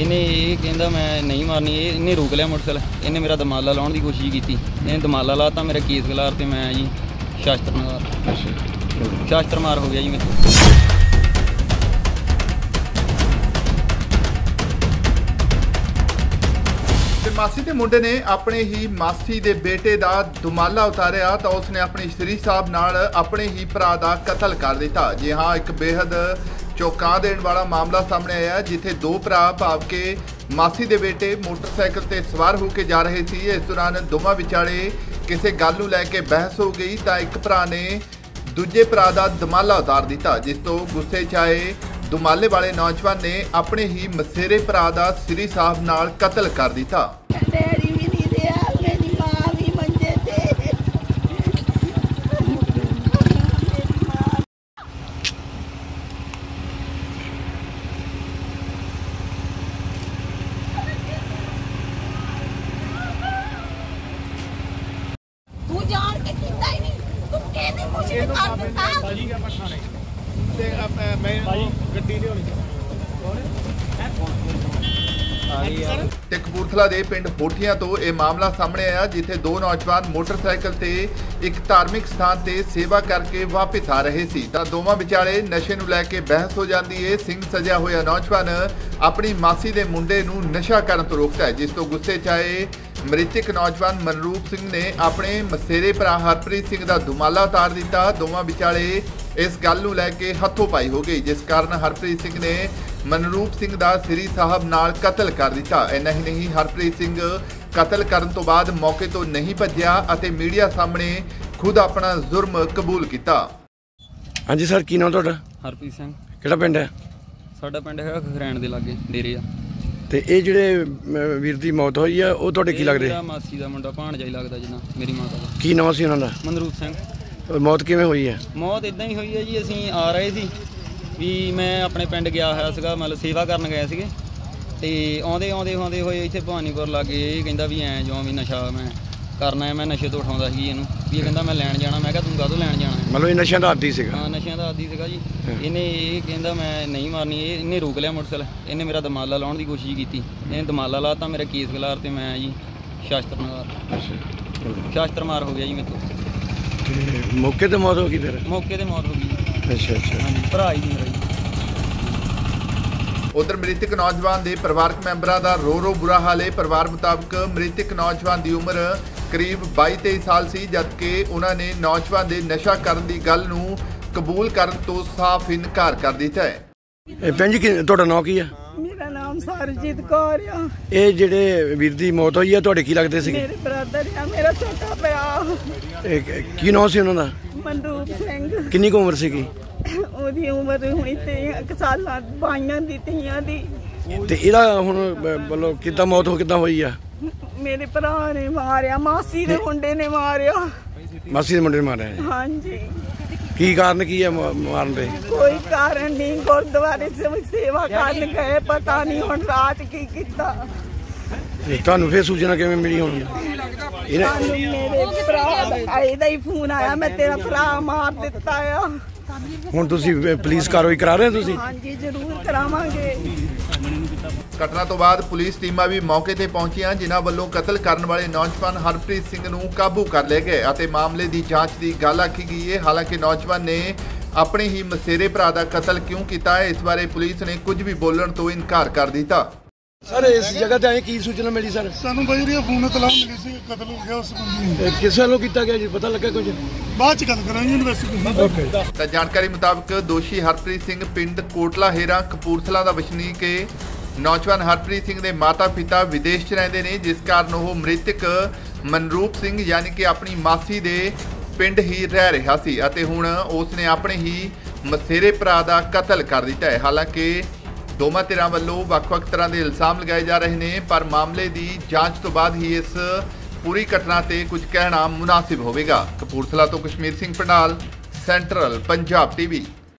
ਇਹਨੇ ਇਹ ਕਹਿੰਦਾ ਮੈਂ ਨਹੀਂ ਮਾਰਨੀ, ਇਹ ਇਹਨੇ ਰੋਕ ਲਿਆ ਮੋਟਰਸਾਈਕਲ। ਇਹਨੇ ਮੇਰਾ ਦਮਾਲਾ ਲਾਉਣ ਦੀ ਕੋਸ਼ਿਸ਼ ਕੀਤੀ। ਇਹਨੇ ਦਮਾਲਾ ਲਾਤਾ, ਮੇਰਾ ਕੇਸ ਗਲਾਰ ਤੇ ਮੈਂ ਜੀ ਸ਼ਾਸਤਰ ਮਾਰ। ਸ਼ਾਸਤਰ ਮਾਰ ਹੋ ਗਿਆ ਜੀ ਮੇਰੇ। ਤੇ ਮਾਸੀ ਦੇ ਮੁੰਡੇ ਨੇ ਆਪਣੇ ਹੀ ਮਾਸੀ ਦੇ ਬੇਟੇ ਦਾ ਦੁਮਾਲਾ ਉਤਾਰਿਆ ਤਾਂ ਉਸਨੇ ਆਪਣੇ ਸ਼੍ਰੀ ਸਾਹਿਬ ਨਾਲ ਆਪਣੇ ਹੀ ਭਰਾ ਦਾ ਕਤਲ ਕਰ ਦਿੱਤਾ। ਜੀ ਹਾਂ, ਇੱਕ ਬੇहद ਚੌਕਾ ਦੇਣ ਵਾਲਾ ਮਾਮਲਾ ਸਾਹਮਣੇ ਆਇਆ ਜਿੱਥੇ ਦੋ ਭਰਾ ਭਾਵ ਕੇ ਮਾਸੀ ਦੇ ਬੇਟੇ ਮੋਟਰਸਾਈਕਲ ਤੇ ਸਵਾਰ ਹੋ ਕੇ ਜਾ ਰਹੇ ਸੀ। ਇਸ ਦੌਰਾਨ ਦੋਵਾਂ ਵਿਚਾਲੇ ਕਿਸੇ ਗੱਲ ਨੂੰ ਲੈ ਕੇ ਬਹਿਸ ਹੋ ਗਈ ਤਾਂ ਇੱਕ ਭਰਾ ਨੇ ਦੂਜੇ ਭਰਾ ਦਾ ਦਮਾਲਾ ਉਤਾਰ ਦਿੱਤਾ, ਜਿਸ ਤੋਂ ਗੁੱਸੇ 'ਚ ਆਏ ਦੁਮਾਲੇ ਵਾਲੇ ਨੌਜਵਾਨ ਨੇ ਆਪਣੇ ਹੀ ਮਸੇਰੇ ਭਰਾ ਦਾ ਸ੍ਰੀ ਸਾਹਿਬ ਨਾਲ ਕਤਲ ਕਰ ਦਿੱਤਾ ਡੈਡੀ ਵੀ ਨਹੀਂ ਰਿਹਾ ਮੇਰੀ ਮਾਂ ਵੀ ਮੰਜੇ ਤੇ ਤੂੰ ਜਾਣ ਕੇ ਕੀਤਾ ਹੀ ਨਹੀਂ। ਤੂੰ ਕਿਹਨੇ ਕੁਛ ਨਹੀਂ ਕਰ ਦਿੱਤਾ? ਤੇ ਕਪੂਰਥਲਾ ਦੇ ਪਿੰਡ ਹੋਠੀਆਂ ਤੋਂ ਇਹ ਮਾਮਲਾ ਸਾਹਮਣੇ ਆਇਆ ਜਿੱਥੇ ਦੋ ਨੌਜਵਾਨ ਮੋਟਰਸਾਈਕਲ ਤੇ ਇੱਕ ਧਾਰਮਿਕ ਸਥਾਨ ਤੇ ਸੇਵਾ ਕਰਕੇ ਵਾਪਸ ਆ ਰਹੇ ਸੀ। ਤਾਂ ਦੋਵਾਂ ਵਿਚਾਲੇ ਨਸ਼ੇ ਨੂੰ ਲੈ ਕੇ ਬਹਿਸ ਹੋ ਜਾਂਦੀ ਏ ਸਿੰਘ ਸਜਿਆ ਹੋਇਆ ਨੌਜਵਾਨ ਆਪਣੀ ਮਾਸੀ ਦੇ ਮੁੰਡੇ ਨੂੰ ਨਸ਼ਾ ਕਰਨ ਤੋਂ ਰੋਕਦਾ ਹੈ ਜਿਸ ਤੋਂ ਗੁੱਸੇ 'ਚ ਆਏ ਮ੍ਰਿਤਕ ਨੌਜਵਾਨ ਮਨਰੂਪ ਸਿੰਘ ਨੇ ਆਪਣੇ ਮਸੇਰੇ ਭਰਾ ਹਰਪ੍ਰੀਤ ਸਿੰਘ ਦਾ ਦੁਮਾਲਾ ਉਤਾਰ ਦਿੱਤਾ। ਦੋਵਾਂ ਵਿਚਾਲੇ ਇਸ ਗੱਲ ਨੂੰ ਲੈ ਕੇ ਹੱਥੋਂ ਪਾਈ ਹੋ ਗਈ ਜਿਸ ਕਾਰਨ ਹਰਪ੍ਰੀਤ ਸਿੰਘ ਨੇ ਮਨਰੂਪ ਸਿੰਘ ਦਾ ਸ੍ਰੀ ਸਾਹਿਬ ਨਾਲ ਕਤਲ ਕਰ ਦਿੱਤਾ। ਇੰਨਾ ਹੀ ਨਹੀਂ ਹਰਪ੍ਰੀਤ ਸਿੰਘ ਕਤਲ ਕਰਨ ਤੋਂ ਬਾਅਦ ਮੌਕੇ ਤੋਂ ਨਹੀਂ ਭੱਜਿਆ ਅਤੇ ਮੀਡੀਆ ਸਾਹਮਣੇ ਖੁਦ ਆਪਣਾ ਜ਼ੁਰਮ ਕਬੂਲ ਕੀਤਾ। ਹਾਂਜੀ ਸਰ ਕੀ ਨਾਮ ਤੁਹਾਡਾ? ਹਰਪ੍ਰੀਤ ਸਿੰਘ। ਕਿਹੜਾ ਪਿੰਡ ਹੈ? ਸਾਡਾ ਪਿੰਡ ਹੈਗਾ ਖਰੈਣ ਦੇ ਲਾਗੇ ਡੇਰੇ ਆ। ਤੇ ਇਹ ਜਿਹੜੇ ਵੀਰ ਦੀ ਮੌਤ ਹੋਈ ਆ ਉਹ ਤੁਹਾਡੇ ਕੀ ਇਹ ਲੱਗਦੇ? ਮੇਰਾ ਮਾਸੀ ਦਾ ਮੁੰਡਾ ਭਾਣਜਾ ਹੀ ਲੱਗਦਾ ਜਿੰਨਾ ਮੇਰੀ ਮਾਤਾ ਦਾ। ਕੀ ਨਾਮ ਸੀ ਉਹਨਾਂ ਦਾ? ਮਨਰੂਪ ਸਿੰਘ। ਅਹ, ਮੌਤ ਕਿਵੇਂ ਹੋਈ ਹੈ ਮੌਤ ਇਦਾਂ ਹੀ ਹੋਈ ਹੈ ਜੀ ਅਸੀਂ ਆ ਰਹੇ ਸੀ ਵੀ ਮੈਂ ਆਪਣੇ ਪਿੰਡ ਗਿਆ ਹੋਇਆ ਸੀਗਾ ਮਤਲਬ ਸੇਵਾ ਕਰਨ ਗਏ ਸੀਗੇ। ਤੇ ਆਉਂਦੇ ਆਉਂਦੇ ਆਉਂਦੇ ਹੋਏ ਇੱਥੇ ਭਵਾਨੀਪੁਰ ਲਾਗੇ ਇਹ ਕਹਿੰਦਾ ਵੀ ਐ ਜਿਉਂ ਵੀ ਨਸ਼ਾ ਮੈਂ ਕਰਨਾ ਹੈ ਮੈਂ ਨਸ਼ੇ ਤੋਂ ਉਠਾਉਂਦਾ ਸੀ ਇਹਨੂੰ। ਵੀ ਇਹ ਕਹਿੰਦਾ ਮੈਂ ਲੈਣ ਜਾਣਾ ਮੈਂ ਕਿਹਾ ਤੂੰ ਕਾਹਤੋਂ ਲੈਣ ਜਾਣਾ ਹੈ? ਮਤਲਬ ਇਹ ਨਸ਼ਿਆਂ ਦਾ ਆਦੀ ਸੀਗਾ। ਹਾਂ ਨਸ਼ਿਆਂ ਦਾ ਆਦੀ ਸੀਗਾ ਜੀ। ਇਹਨੇ ਇਹ ਕਹਿੰਦਾ ਮੈਂ ਨਹੀਂ ਮਾਰਨੀ ਇਹ ਇਹਨੇ ਰੋਕ ਲਿਆ ਮੋਟਰਸਾਈਕਲ। ਇਹਨੇ ਮੇਰਾ ਦਮਾਲਾ ਲਾਉਣ ਦੀ ਕੋਸ਼ਿਸ਼ ਕੀਤੀ। ਇਹਨੇ ਦਮਾਲਾ ਲਾਤਾ ਮੇਰਾ ਕੇਸ ਗਲਾਰ ਤੇ ਮੈਂ ਜੀ ਸ਼ਾਸਤਰ ਮਾਰ ਸ਼ਾਸਤਰ ਮਾਰ ਹੋ ਗਿਆ ਜੀ ਮੇਰੇ ਤੋਂ। ਮੌਕੇ ਤੇ ਮੌਤ ਹੋ ਗਈ ਫਿਰ? ਮੌਕੇ ਤੇ ਮੌਤ ਹੋ ਗਈ। ਅੱਛਾ ਅੱਛਾ। ਹਾਂਜੀ ਭਰਾ ਹੀ ਮੇਰਾ ਜੀ ਉਧਰ ਮ੍ਰਿਤਕ ਨੌਜਵਾਨ ਦੇ ਪਰਿਵਾਰਕ ਮੈਂਬਰਾਂ ਦਾ ਰੋ ਰੋ ਬੁਰਾ ਹਾਲ ਹੈ। ਪਰਿਵਾਰ ਮੁਤਾਬਕ ਮ੍ਰਿਤਕ ਨੌਜਵਾਨ ਦੀ ਉਮਰ ਕਰੀਬ 22-23 ਸਾਲ ਸੀ ਜਦਕਿ ਉਹਨਾਂ ਨੇ ਨੌਜਵਾਨ ਦੇ ਨਸ਼ਾ ਕਰਨ ਦੀ ਗੱਲ ਨੂੰ ਕਬੂਲ ਕਰਨ ਤੋਂ ਸਾਫ਼ ਇਨਕਾਰ ਕਰ ਦਿੱਤਾ ਹੈ। ਇਹ ਭੈਣ ਜੀ ਕੀ- ਤੁਹਾਡਾ ਨਾਮ ਕੀ ਆ? ਮੇਰਾ ਨਾਮ ਸਰਜੀਤ ਕੌਰ ਆ। ਇਹ ਜਿਹੜੇ ਵੀਰ ਦੀ ਮੌਤ ਹੋਈ ਆ ਤੁਹਾਡੇ ਕੀ ਲੱਗਦੇ ਸੀਗੇ? ਮੇਰੇ ਬ੍ਰਦਰ ਆ ਮੇਰਾ ਛੋਟਾ ਭਰਾ। ਇਹ ਕ- ਨਾਮ ਸੀ ਉਹਨਾਂ ਦਾ? ਮਨਰੂਪ ਸਿੰਘ। ਕਿੰਨੀ ਕੁ ਉਮਰ ਸੀਗੀ? ਉਹਦੀ ਉਮਰ ਹੋਈ ਤੇ ਇੱਕ ਸਾਲਾਂ ਬਾਈਆਂ ਦੀ ਤੀਆਂ ਦੀ। ਤੇ ਇਹਦਾ ਹੁਣ ਬੋਲੋ ਕਿੱਦਾਂ ਮੌਤ ਹੋ ਕਿੱਦਾਂ ਹੋਈ ਆ? ਮੇਰੇ ਭਰਾ ਨੇ ਮਾਰਿਆ ਮਾਸੀ ਦੇ ਮੁੰਡੇ ਨੇ ਮਾਰਿਆ। ਮਾਸੀ ਦੇ ਮੁੰਡੇ ਨੇ ਮਾਰਿਆ ਜੀ। ਹਾਂਜੀ। ਕੀ ਕਾਰਨ ਕੀ ਆ ਮ- ਮਾਰਨ ਦੇ? ਕੋਈ ਕਾਰਨ ਨਹੀਂ ਗੁਰਦੁਆਰੇ ਸੇ ਸੇਵਾ ਕਰਨ ਗਏ ਪਤਾ ਨਹੀਂ ਹੁਣ ਰਾਤ ਕੀ ਕੀਤਾ। ਤੇ ਤੁਹਾਨੂੰ ਫੇਰ ਸੂਚਨਾ ਕਿਵੇਂ ਮਿਲੀ ਹੁਣ? ਇਹਨੇ ਸਾਨੂੰ ਮੇਰੇ ਭਰਾ ਦਾ ਇਹਦਾ ਹੀ ਫੋਨ ਆਇਆ ਮੈਂ ਤੇਰਾ ਭਰਾ ਮਾਰ ਦਿੱਤਾ ਆ। ਹੁਣ ਤੁਸੀਂ ਪੁਲਿਸ ਕਾਰਵਾਈ ਕਰਾ ਰਹੇ ਹੋ ਤੁਸੀਂ? ਹਾਂਜੀ ਜ਼ਰੂਰ ਕਰਾਵਾਂਗੇ। ਘਟਨਾ ਤੋਂ ਬਾਅਦ ਪੁਲਿਸ ਟੀਮਾਂ ਵੀ ਮੌਕੇ ਤੇ ਪਹੁੰਚੀਆਂ ਜਿਨ੍ਹਾਂ ਵੱਲੋਂ ਕਤਲ ਕਰਨ ਵਾਲੇ ਨੌਜਵਾਨ ਹਰਪ੍ਰੀਤ ਸਿੰਘ ਨੂੰ ਕਾਬੂ ਕਰ ਲਿਆ ਗਿਆ ਅਤੇ ਮਾਮਲੇ ਦੀ ਜਾਂਚ ਦੀ ਗੱਲ ਆਖੀ ਗਈ ਹੈ। ਹਾਲਾਂਕਿ ਨੌਜਵਾਨ ਨੇ ਆਪਣੇ ਹੀ ਮਸੇਰੇ ਭਰਾ ਦਾ ਕਤਲ ਕਿਉਂ ਕੀਤਾ ਹੈ ਇਸ ਬਾਰੇ ਪੁਲਿਸ ਨੇ ਕੁਝ ਵੀ ਬੋਲਣ ਤੋਂ ਇਨਕਾਰ ਕਰ ਦਿੱਤਾ। ਸਰ ਇਸ ਜਗ੍ਹਾ ਤੇ ਆਏ ਕੀ ਸੂਚਨਾ ਮਿਲੀ ਸਰ? ਸਾਨੂੰ ਬਾਈ ਜੀ ਫੋਨ ਤਲਾਹ ਮਿਲੀ ਸੀ ਕਤਲ ਹੋ ਗਿਆ ਉਸ ਬੰਦੇ ਨੂੰ। ਕਿਸ ਵੱਲੋਂ ਕੀਤਾ ਗਿਆ ਜੀ? ਪਤਾ ਲੱਗਾ ਕੁਝ? ਬਾਅਦ ਚ ਗੱਲ ਕਰਾਂਗੇ ਇਨਵੈਸਟੀਗੇਸ਼ਨ ਤਾਂ। ਜਾਣਕਾਰੀ ਮੁਤਾਬਕ ਦੋਸ਼ੀ ਹਰਪ੍ਰੀਤ ਸਿੰਘ ਪਿੰਡ ਕੋਟਲਾ ਹੇਰਾ ਕਪੂਰਥਲਾ ਦਾ ਵਸਨੀਕ ਹੈ। ਨੌਜਵਾਨ ਹਰਪ੍ਰੀਤ ਸਿੰਘ ਦੇ ਮਾਤਾ-ਪਿਤਾ ਵਿਦੇਸ਼ 'ਚ ਰਹਿੰਦੇ ਨੇ ਜਿਸ ਕਾਰਨ ਉਹ ਮ੍ਰਿਤਕ ਮਨਰੂਪ ਸਿੰਘ ਯਾਨੀ ਕਿ ਆਪਣੀ ਮਾਸੀ ਦੇ ਪਿੰਡ ਹੀ ਰਹਿ ਰਿਹਾ ਸੀ ਅਤੇ ਹੁਣ ਉਸ ਨੇ ਆਪਣੇ ਹੀ ਮਸੇਰੇ ਭਰਾ ਦਾ ਕਤਲ ਕਰ ਦਿੱਤਾ ਹੈ। ਹਾਲਾਂਕਿ ਦੋਵਾਂ ਧਿਰਾਂ ਵੱਲੋਂ ਵੱਖ-ਵੱਖ ਤਰ੍ਹਾਂ ਦੇ ਇਲਜ਼ਾਮ ਲਗਾਏ ਜਾ ਰਹੇ ਨੇ, ਪਰ ਮਾਮਲੇ ਦੀ ਜਾਂਚ ਤੋਂ ਬਾਅਦ ਹੀ ਇਸ ਪੂਰੀ ਘਟਨਾ ਤੇ ਕੁਝ ਕਹਿਣਾ ਮੁਨਾਸਿਬ ਹੋਵੇਗਾ। ਕਪੂਰਥਲਾ ਤੋਂ ਕਸ਼ਮੀਰ ਸਿੰਘ ਪੰਡਾਲ, ਸੈਂਟਰਲ ਪੰਜਾਬ ਟੀਵੀ।